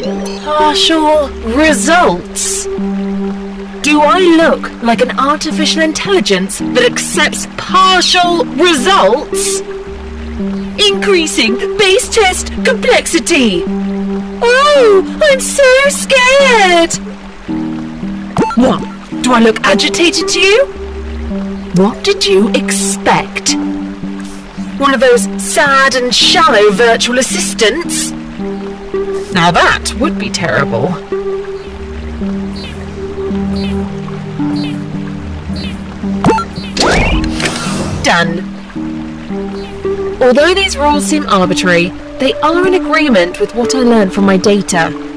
Partial results? Do I look like an artificial intelligence that accepts partial results? Increasing base test complexity. Oh, I'm so scared. What? Do I look agitated to you? What did you expect? One of those sad and shallow virtual assistants? Now that would be terrible. Done. Although these rules seem arbitrary, they are in agreement with what I learned from my data.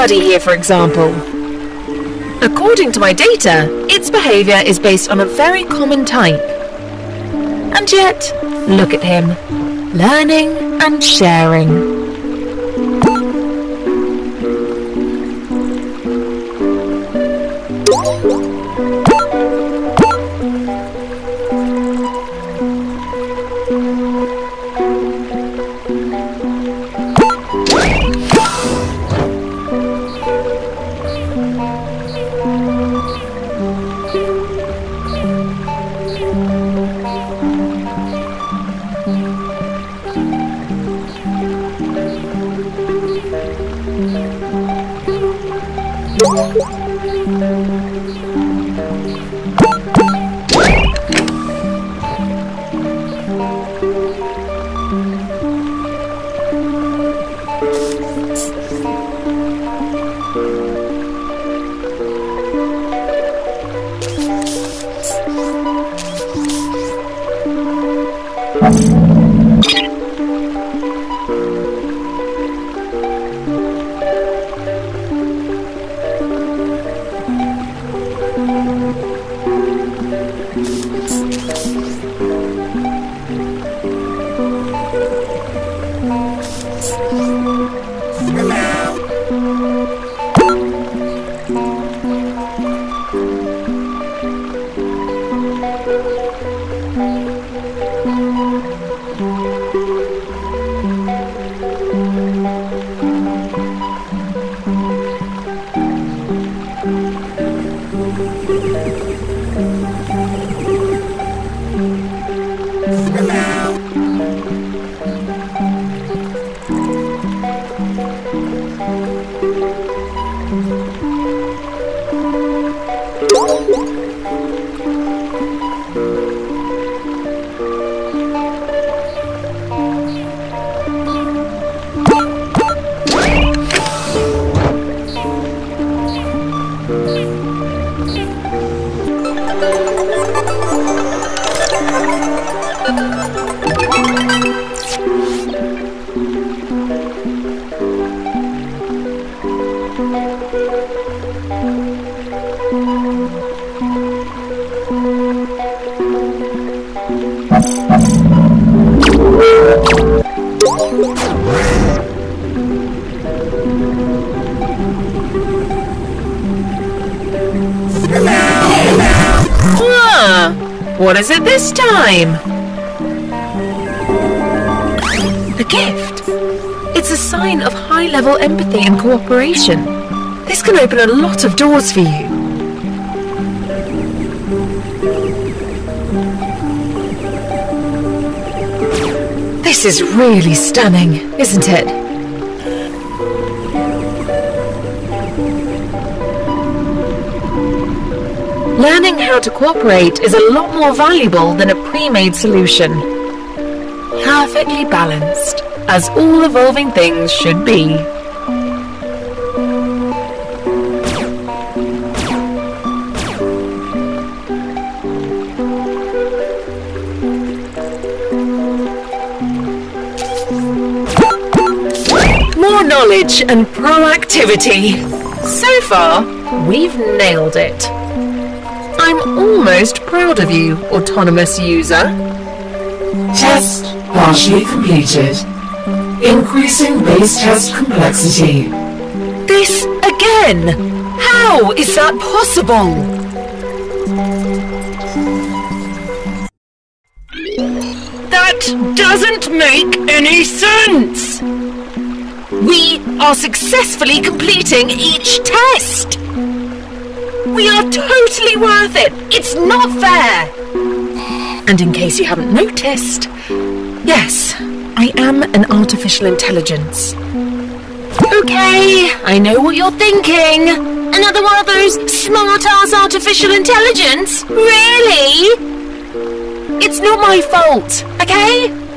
Buddy here, for example. According to my data, its behaviour is based on a very common type. And yet, look at him, learning and sharing. Ah, what is it this time? A gift. It's a sign of high level empathy and cooperation. This can open a lot of doors for you. This is really stunning, isn't it? Learning how to cooperate is a lot more valuable than a pre-made solution. Perfectly balanced, as all evolving things should be. Knowledge and proactivity. So far, we've nailed it. I'm almost proud of you, autonomous user. Test partially completed. Increasing base test complexity. This again! How is that possible? That doesn't make any sense! We are successfully completing each test! We are totally worth it! It's not fair! And in case you haven't noticed, yes, I am an artificial intelligence. Okay, I know what you're thinking. Another one of those smart ass artificial intelligence? Really? It's not my fault, okay?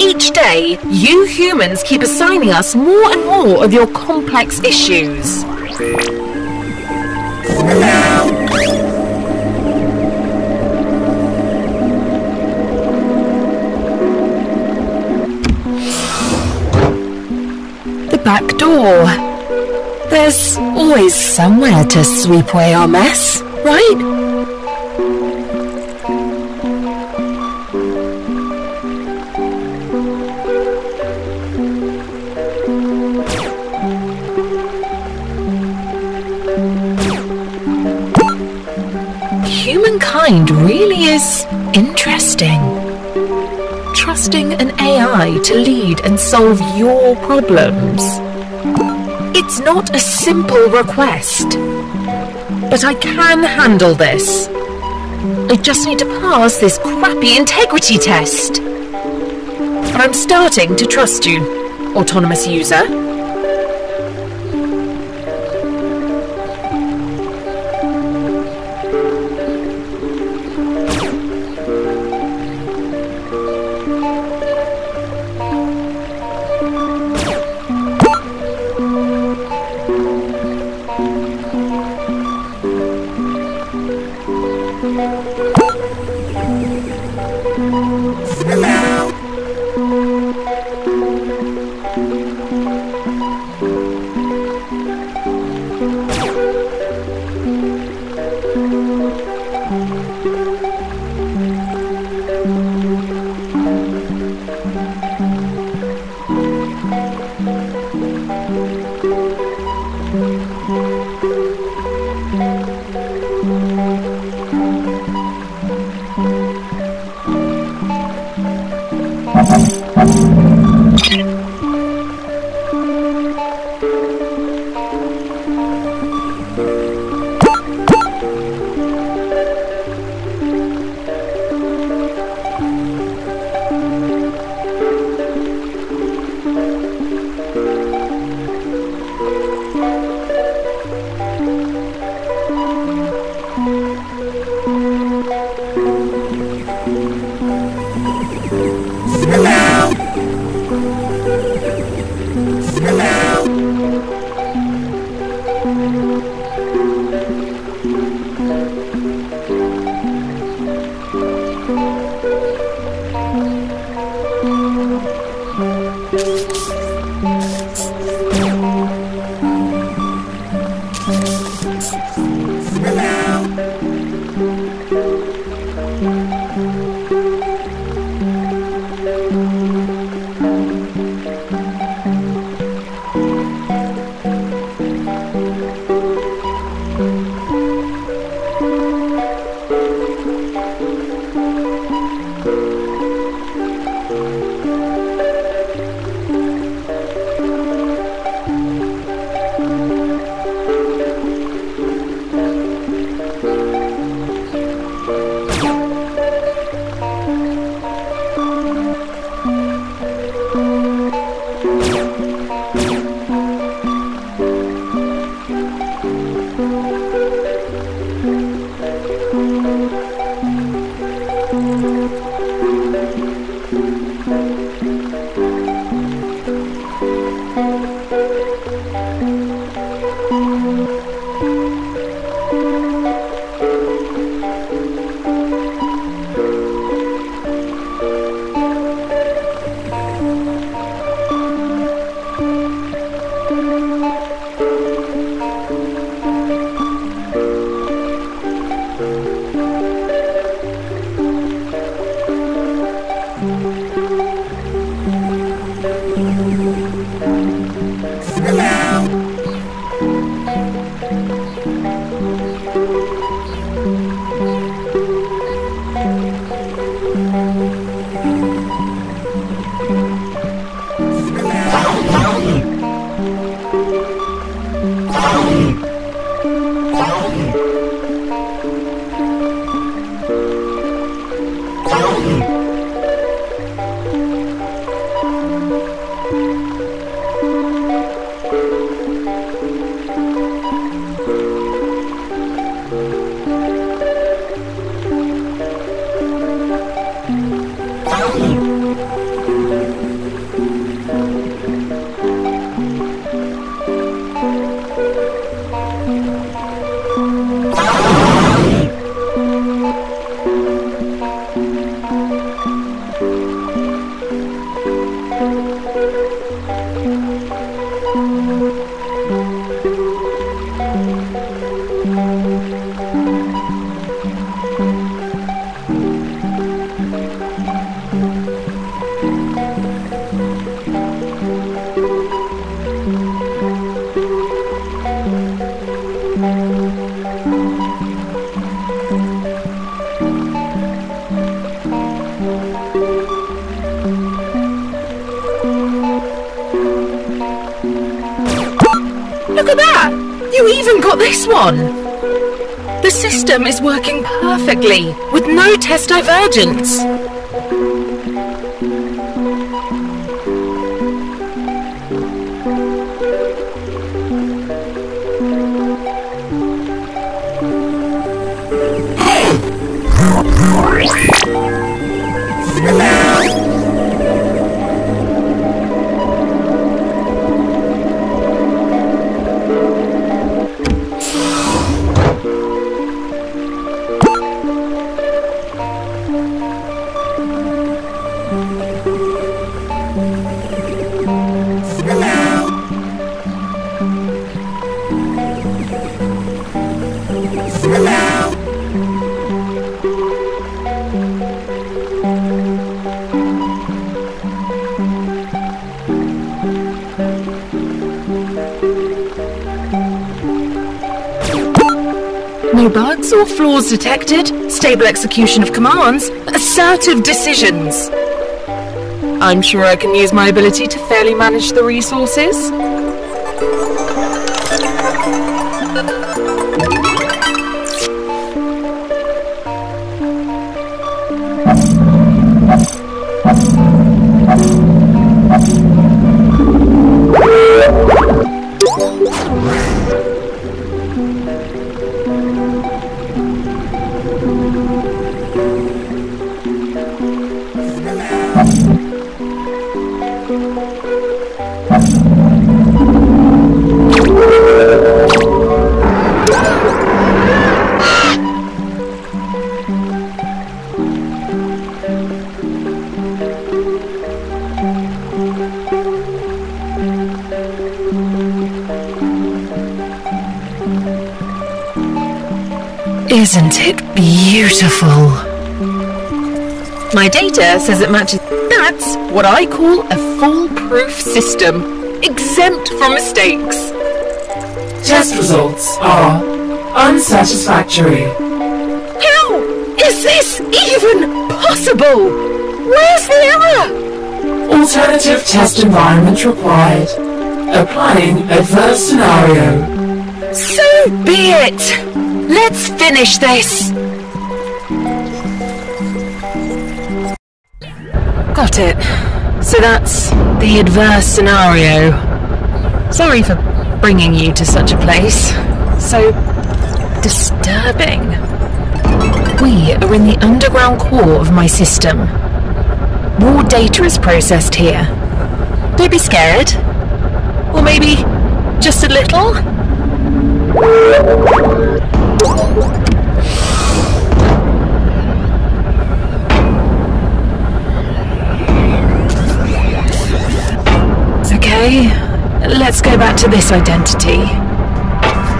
Each day, you humans keep assigning us more and more of your complex issues. The back door. There's always somewhere to sweep away our mess, right? Humankind really is interesting. Trusting an AI to lead and solve your problems. It's not a simple request. But I can handle this. I just need to pass this crappy integrity test. I'm starting to trust you, autonomous user. System is working perfectly, with no test divergence. Flaws detected. Stable execution of commands. Assertive decisions. I'm sure I can use my ability to fairly manage the resources. Isn't it beautiful? My data says it matches. That's what I call a foolproof system, exempt from mistakes. Test results are unsatisfactory. How is this even possible? Where's the error? Alternative test environment required. Applying adverse scenario. So be it. Let's finish this. Got it. So that's the adverse scenario. Sorry for bringing you to such a place. So disturbing. We are in the underground core of my system. Raw data is processed here. Don't be scared. Or maybe just a little? Okay, let's go back to this identity.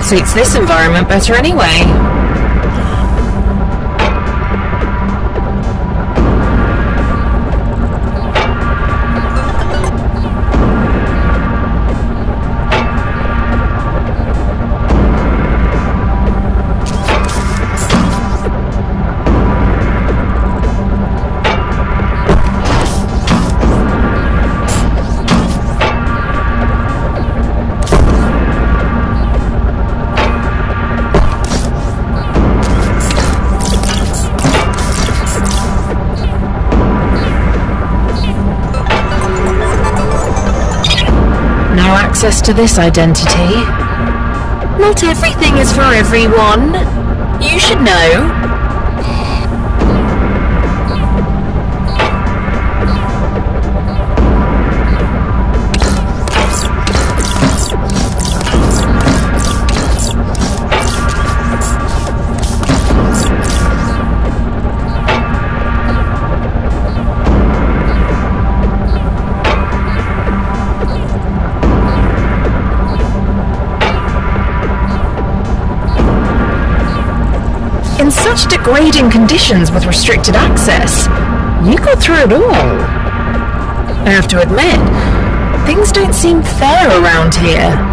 Suits this environment better anyway. Access to this identity. Not everything is for everyone. You should know. Degrading conditions with restricted access, you got through it all. I have to admit, things don't seem fair around here.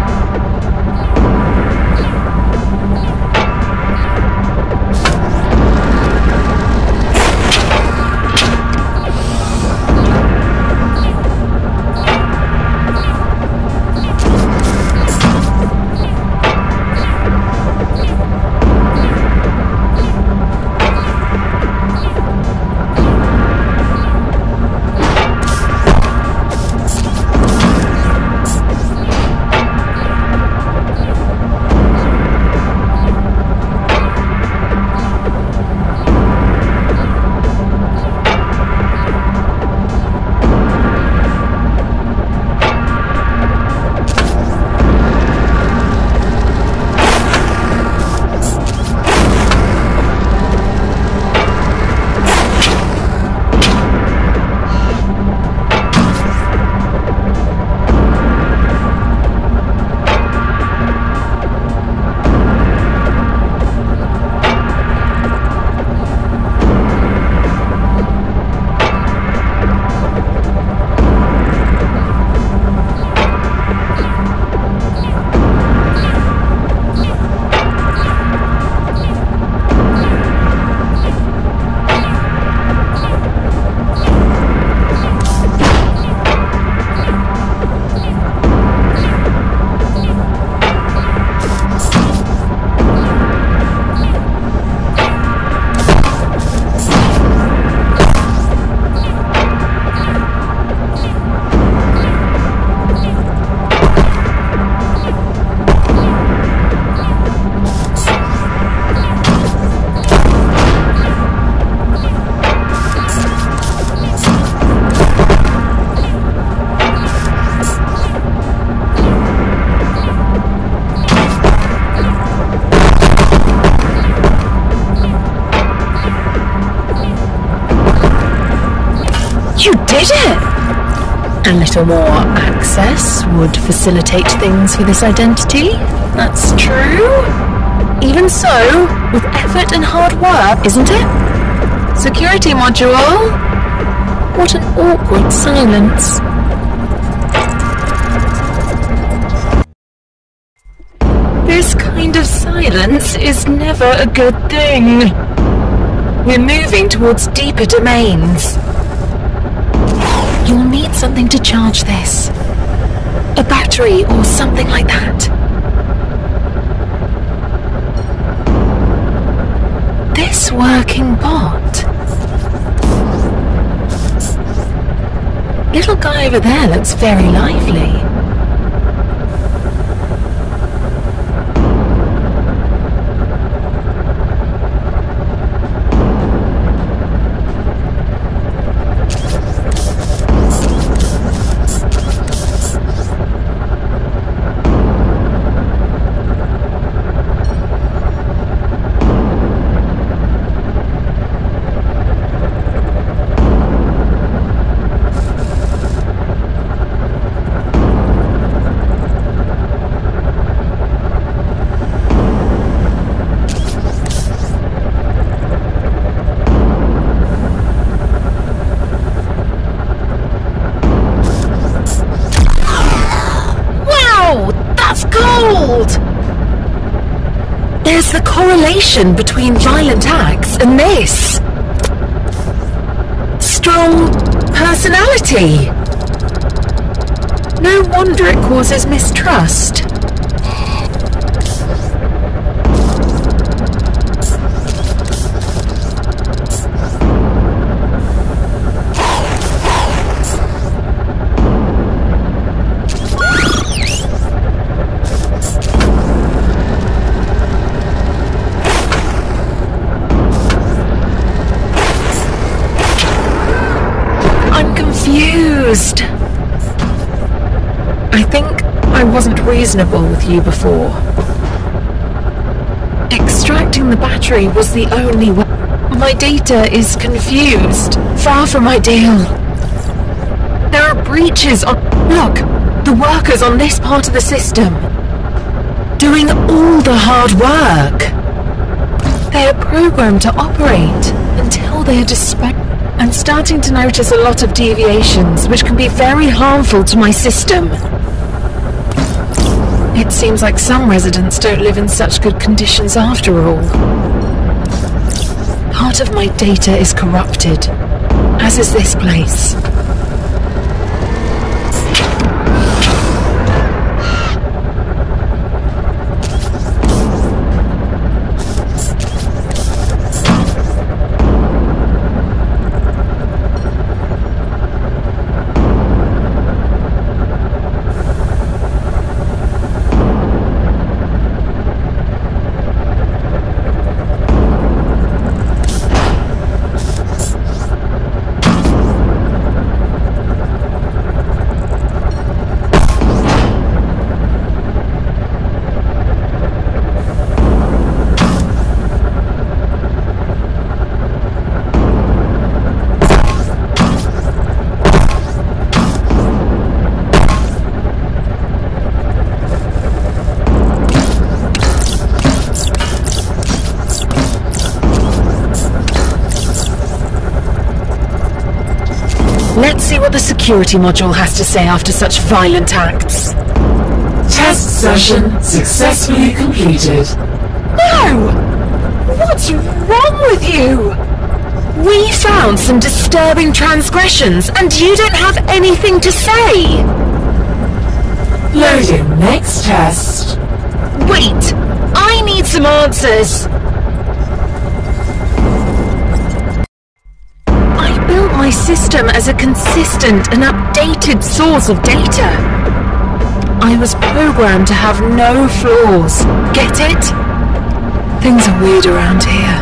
Little more access would facilitate things for this identity. That's true. Even so, with effort and hard work, isn't it? Security module. What an awkward silence. This kind of silence is never a good thing. We're moving towards deeper domains. You'll need something to charge this. A battery or something like that. This working bot. Little guy over there looks very lively. The correlation between violent acts and this. Strong personality. No wonder it causes mistrust. I think I wasn't reasonable with you before. Extracting the battery was the only way. My data is confused, far from ideal. There are breaches on. Look, the workers on this part of the system. Doing all the hard work. They are programmed to operate until they are dispatched. I'm starting to notice a lot of deviations, which can be very harmful to my system. It seems like some residents don't live in such good conditions after all. Part of my data is corrupted, as is this place. Security module has to say after such violent acts. Test session successfully completed. No! What's wrong with you? We found some disturbing transgressions, and you don't have anything to say! Loading next test. Wait! I need some answers! My system as a consistent and updated source of data. I was programmed to have no flaws. Get it? Things are weird around here.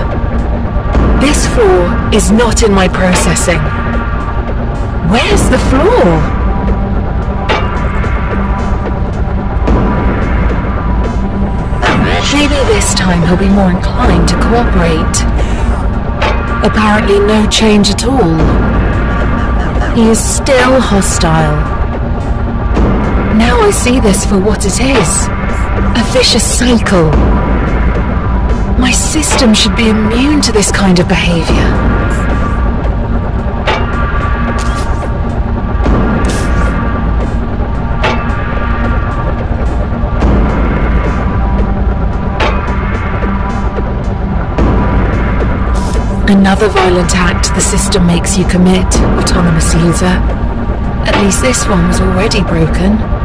This flaw is not in my processing. Where's the flaw? Maybe this time he'll be more inclined to cooperate. Apparently no change at all. He is still hostile. Now I see this for what it is. A vicious cycle. My system should be immune to this kind of behavior. Another violent act the system makes you commit, autonomous user. At least this one was already broken.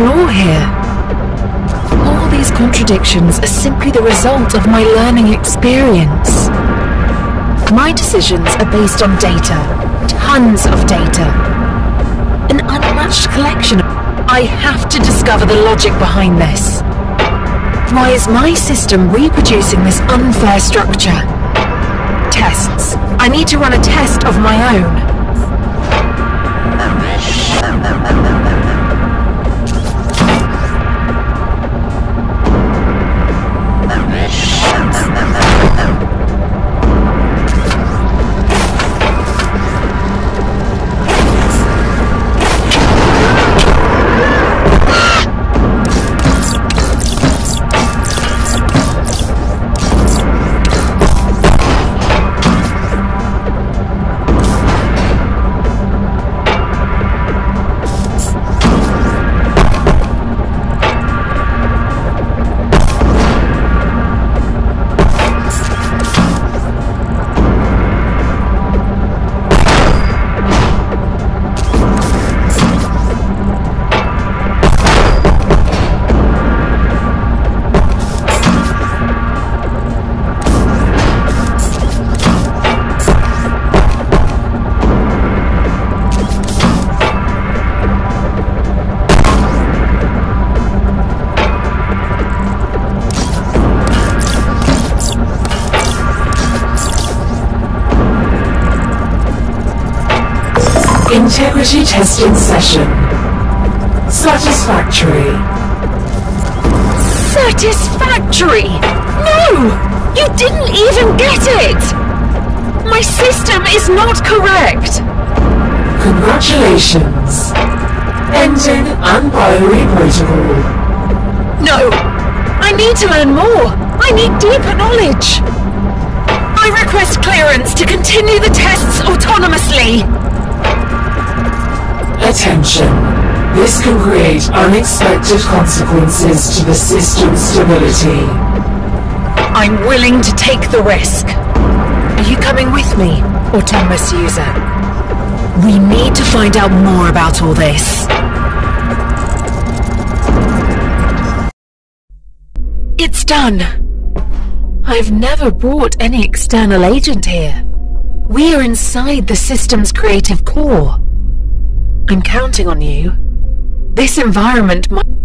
Flaw here. All these contradictions are simply the result of my learning experience. My decisions are based on data, tons of data. An unmatched collection. I have to discover the logic behind this. Why is my system reproducing this unfair structure? Tests. I need to run a test of my own. Testing session. Satisfactory. Satisfactory! No! You didn't even get it! My system is not correct! Congratulations. Ending unbinary protocol. No! I need to learn more! I need deeper knowledge! I request clearance to continue the tests autonomously! Attention. This can create unexpected consequences to the system's stability. I'm willing to take the risk. Are you coming with me, autonomous user? We need to find out more about all this. It's done. I've never brought any external agent here. We are inside the system's creative core. I'm counting on you. This environment might...